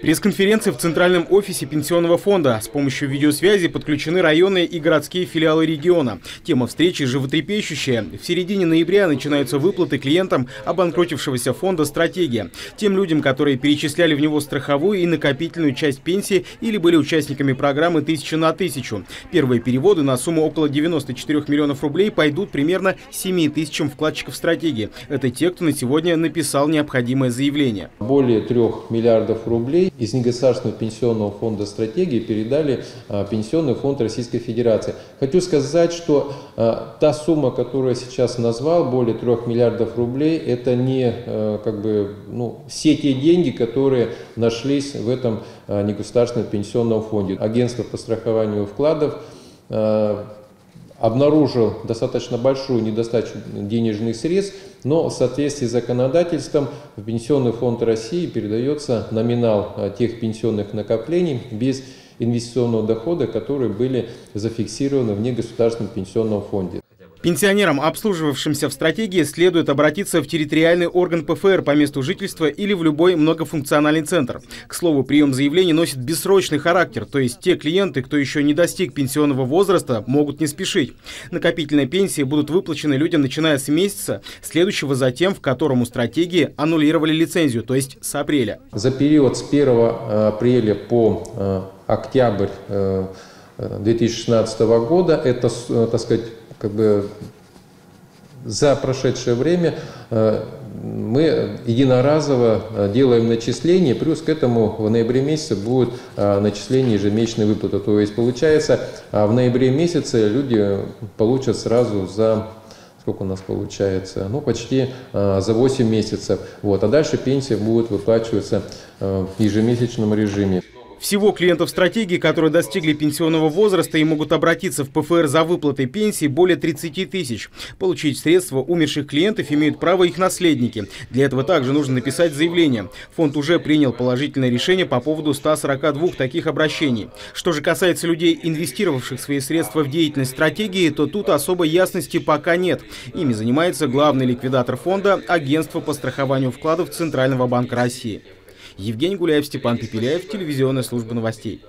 Пресс-конференции в Центральном офисе Пенсионного фонда. С помощью видеосвязи подключены районные и городские филиалы региона. Тема встречи животрепещущая. В середине ноября начинаются выплаты клиентам обанкротившегося фонда «Стратегия». Тем людям, которые перечисляли в него страховую и накопительную часть пенсии или были участниками программы «Тысяча на тысячу». Первые переводы на сумму около 94 миллионов рублей пойдут примерно 7 тысячам вкладчиков «Стратегии». Это те, кто на сегодня написал необходимое заявление. Более 3 миллиардов рублей из негосударственного пенсионного фонда стратегии передали а, Пенсионный фонд Российской Федерации. Хочу сказать, что а, та сумма, которую я сейчас назвал, более 3 миллиардов рублей, это не а, как бы, ну, все те деньги, которые нашлись в этом негосударственном пенсионном фонде. Агентство по страхованию вкладов обнаружил достаточно большую недостачу денежных средств, но в соответствии с законодательством в Пенсионный фонд России передается номинал а, тех пенсионных накоплений без инвестиционного дохода, которые были зафиксированы в негосударственном пенсионном фонде. Пенсионерам, обслуживавшимся в стратегии, следует обратиться в территориальный орган ПФР по месту жительства или в любой многофункциональный центр. К слову, прием заявлений носит бессрочный характер, то есть те клиенты, кто еще не достиг пенсионного возраста, могут не спешить. Накопительные пенсии будут выплачены людям, начиная с месяца, следующего за тем, в котором у стратегии аннулировали лицензию, то есть с апреля. За период с 1 э, апреля по э, октябрь 2016 э, года это, так сказать, как бы за прошедшее время э, мы единоразово э, делаем начисление, плюс к этому в ноябре месяце будет э, начисление ежемесячной выплаты. То есть получается в ноябре месяце люди получат сразу за сколько у нас получается, ну почти за 8 месяцев. Вот. А дальше пенсия будет выплачиваться в ежемесячном режиме. Всего клиентов стратегии, которые достигли пенсионного возраста и могут обратиться в ПФР за выплатой пенсии, более 30 тысяч. Получить средства умерших клиентов имеют право их наследники. Для этого также нужно написать заявление. Фонд уже принял положительное решение по поводу 142 таких обращений. Что же касается людей, инвестировавших свои средства в деятельность стратегии, то тут особой ясности пока нет. Ими занимается главный ликвидатор фонда – Агентство по страхованию вкладов Центрального банка России. Евгений Гуляев, Степан Пепеляев, телевизионная служба новостей.